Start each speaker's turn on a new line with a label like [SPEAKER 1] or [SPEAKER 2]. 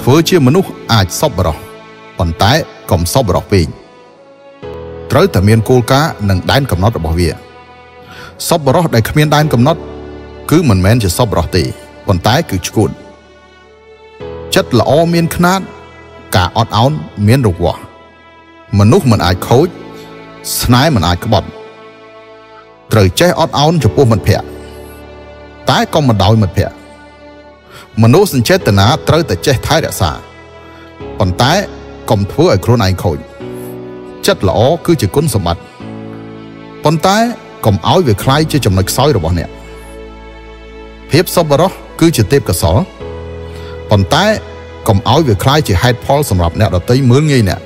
[SPEAKER 1] ធ្វើជាមនុស្សអាចសប្បុរសប៉ុន្តែកុំសប្បុរសពេកត្រូវតែមានគោលការណ៍និងដែនកំណត់របស់វាសប្បុរសដែលគ្មានដែនកំណត់ គឺមិនមែនជាសប្បុរសទេប៉ុន្តែគឺឈួតចិត្តល្អមានຂ្នាត ការអត់ឱនមានរង្វាស់មនុស្សមិនអាចខូច ស្នេហ៍មិនអាចក្បត់ត្រូវចេះអត់ឱនចំពោះមិត្តភក្តិតែកុំមិនដោយមិត្តភក្តិ មនុស្សសញ្ចេតនាត្រូវតែចេះថែរក្សាប៉ុន្តែកុំធ្វើឲ្យខ្លួនឯងខូចចិត្តល្អគឺជាគុណសម្បត្តិប៉ុន្តែកុំឲ្យវាคล้ายជាចំណុចខ្សោយរបស់អ្នកភាពសប្បុរសគឺជាទេពកោសលប៉ុន្តែកុំឲ្យវាคล้ายជាហេតុផលសម្រាប់អ្នកដទៃមើលងាយអ្នក